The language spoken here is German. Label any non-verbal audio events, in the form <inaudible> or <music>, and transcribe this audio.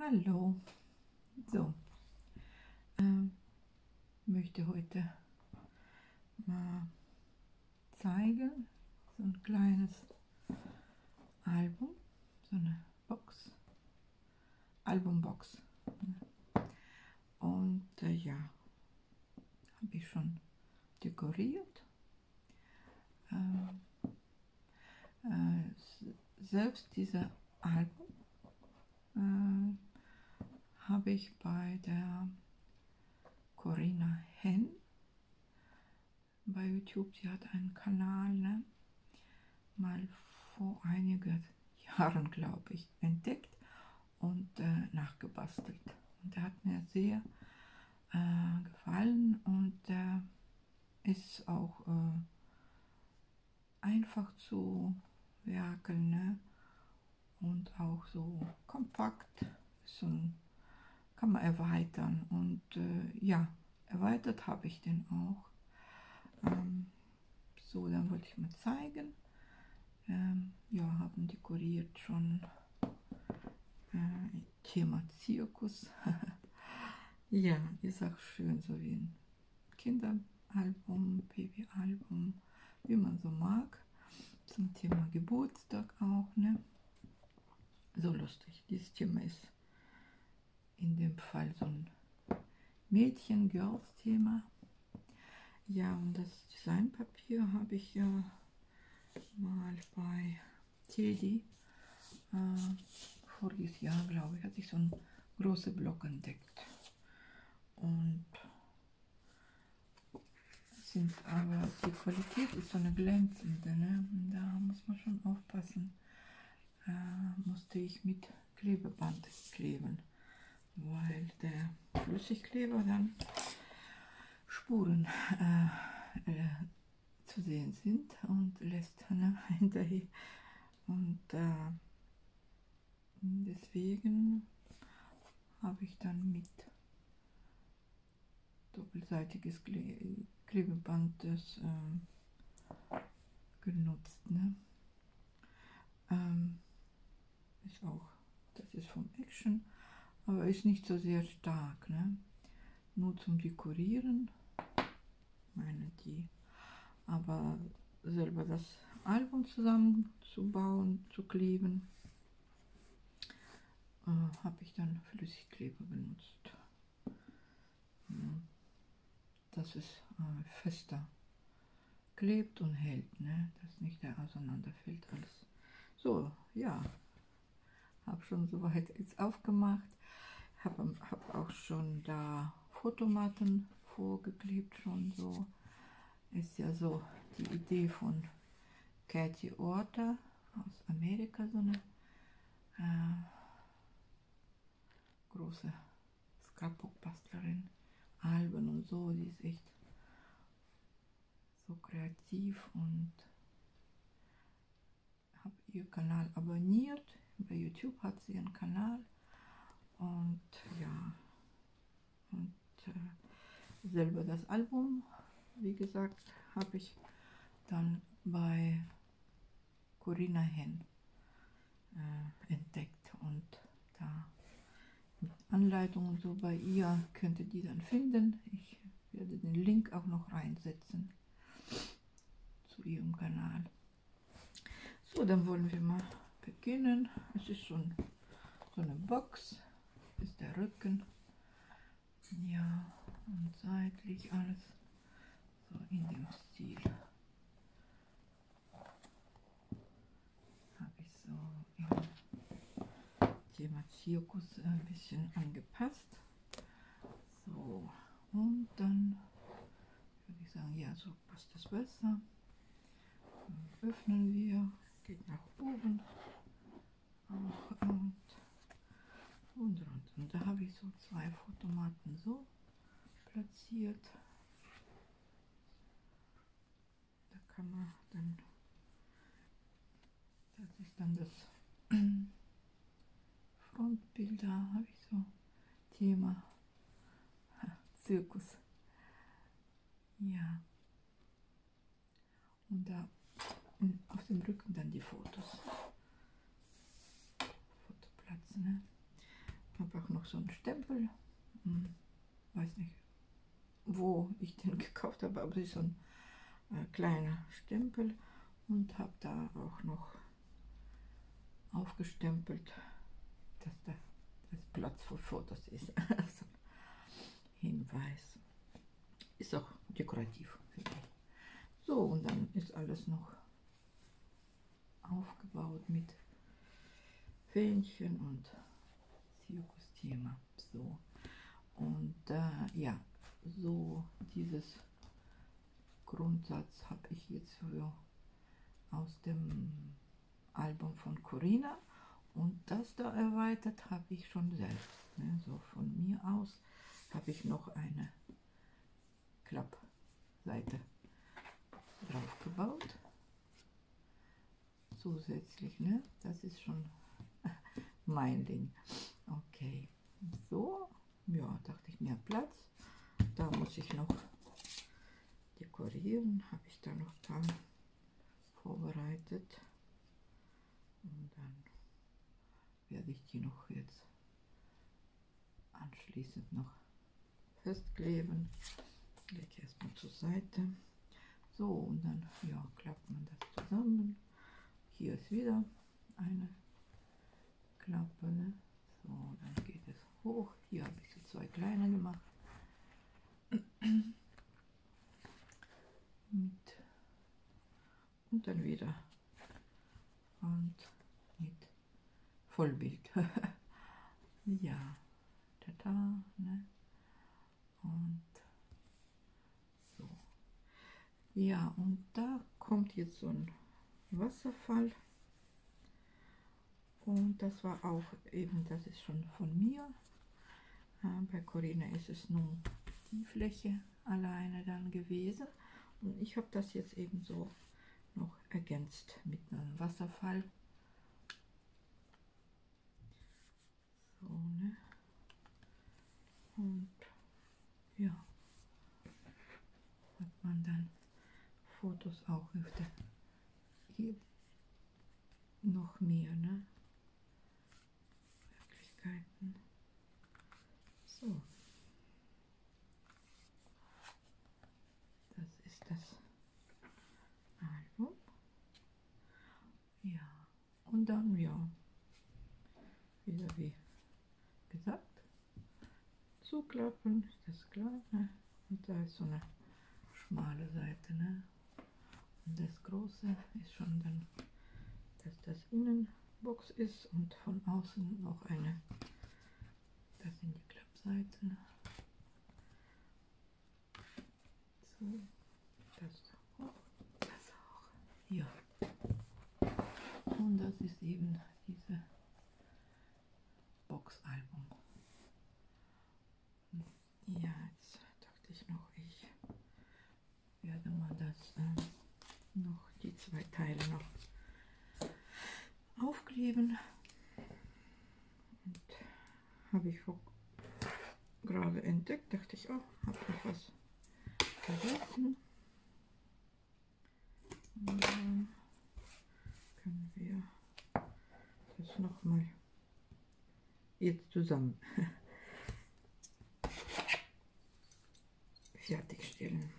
Hallo. So, ähm, möchte heute mal zeigen, so ein kleines Album, so eine Box, Albumbox. Und äh, ja, habe ich schon dekoriert. Ähm, äh, selbst diese Album äh, habe ich bei der Corinna Henn bei YouTube, sie hat einen Kanal, ne, mal vor einigen Jahren, glaube ich, entdeckt und äh, nachgebastelt. Und der hat mir sehr äh, gefallen und äh, ist auch äh, einfach zu werkeln ne? und auch so kompakt. So ein, kann man erweitern und äh, ja, erweitert habe ich den auch. Ähm, so, dann wollte ich mal zeigen. Ähm, ja, haben dekoriert schon äh, Thema Zirkus. <laughs> ja, ist auch schön, so wie ein Kinderalbum, Babyalbum, wie man so mag. Zum Thema Geburtstag auch, ne? So lustig. Dieses Thema ist Fall so ein Mädchen-Girls-Thema. Ja, und das Designpapier habe ich ja mal bei Teddy äh, voriges Jahr, glaube ich, hatte ich so einen großen Block entdeckt. Und sind aber die Qualität ist so eine glänzende, ne? Da muss man schon aufpassen. Äh, musste ich mit Klebeband kleben, weil der Flüssigkleber dann Spuren äh, äh, zu sehen sind und lässt ne, <laughs> hinterher. Und äh, deswegen habe ich dann mit doppelseitiges Kle Klebeband das äh, genutzt. Ne? Ähm, ist auch, das ist vom Action, aber ist nicht so sehr stark. Ne? Nur zum Dekorieren, meine die. Aber selber das Album zusammenzubauen, zu kleben, äh, habe ich dann Flüssigkleber benutzt. Ja. Dass es äh, fester klebt und hält, ne? dass nicht der auseinanderfällt alles. So, ja, habe schon soweit <laughs> jetzt aufgemacht, habe hab auch schon da Fotomatten vorgeklebt, schon so. Ist ja so die Idee von Cathy Orter aus Amerika, so eine äh, große Scrapbook-Bastlerin, Alben und so, die ist echt so kreativ und habe ihr Kanal abonniert. Bei YouTube hat sie ihren Kanal und ja, und äh, selber das Album, wie gesagt, habe ich dann bei Corinna Hen äh, entdeckt und da mit Anleitungen so bei ihr könnt ihr die dann finden. Ich werde den Link auch noch reinsetzen zu ihrem Kanal. So, dann wollen wir mal beginnen. Es ist so, ein, so eine Box, ist der Rücken. Ja, und seitlich alles so in dem Stil. Habe ich so im Thema Zirkus ein bisschen angepasst. So, und dann würde ich sagen, ja, so passt das besser. Dann öffnen wir, geht nach oben auch und und rund. Und da habe ich so zwei Fotomatten so platziert. Da kann man dann, das ist dann das <clears throat> Frontbild, da habe ich so Thema <laughs> Zirkus. Ja. Und da auf dem Rücken dann die Fotos. Fotoplatz, ne? Noch so einen Stempel. Hm, weiß nicht, wo ich den <laughs> gekauft habe, aber es ist so ein äh, kleiner Stempel und habe da auch noch aufgestempelt, dass da das Platz für Fotos ist. <laughs> also Hinweis. Ist auch dekorativ. So, und dann ist alles noch aufgebaut mit Fähnchen und Zirkusthema. So. Und äh, ja, so dieses Grundsatz habe ich jetzt für, aus dem Album von Corinna und das da erweitert habe ich schon selbst. Ne? So von mir aus habe ich noch eine Klappseite drauf gebaut. Zusätzlich, ne? Das ist schon <laughs> mein Ding. Okay, so, ja, dachte ich, mehr Platz. Da muss ich noch dekorieren. Habe ich da noch paar vorbereitet. Und dann werde ich die noch jetzt anschließend noch festkleben. Lege erstmal zur Seite. So, und dann ja, klappt man das zusammen. Hier ist wieder eine Klappe. Ne? So, dann geht es hoch. Hier habe ich so zwei kleine gemacht. Mit und dann wieder und mit Vollbild. <laughs> ja, tata, ne? Und so. Ja, und da kommt jetzt so ein Wasserfall. Und das war auch eben, das ist schon von mir. bei Corinna ist es nun die Fläche alleine dann gewesen. Und ich habe das jetzt eben so noch ergänzt mit einem Wasserfall. So, ne? Und ja, hat man dann Fotos auch öfter. Hier noch mehr, ne? Möglichkeiten. So. Das ist das Album. Ja. Und dann, ja, wieder wie gesagt, zuklappen, ist das klar. Ne? Und da ist so eine schmale Seite. Ne? Und das große ist schon dann, dass das Innenbox ist und von außen noch eine, das sind die Klappseiten. So, das auch, das auch. Ja. Und das ist eben diese Boxalbum. Ja, jetzt dachte ich noch, ich werde mal das äh, noch die zwei Teile noch Und habe ich gerade entdeckt, dachte ich, oh, habe noch was vergessen. Und dann können wir das nochmal jetzt zusammen <laughs> fertigstellen.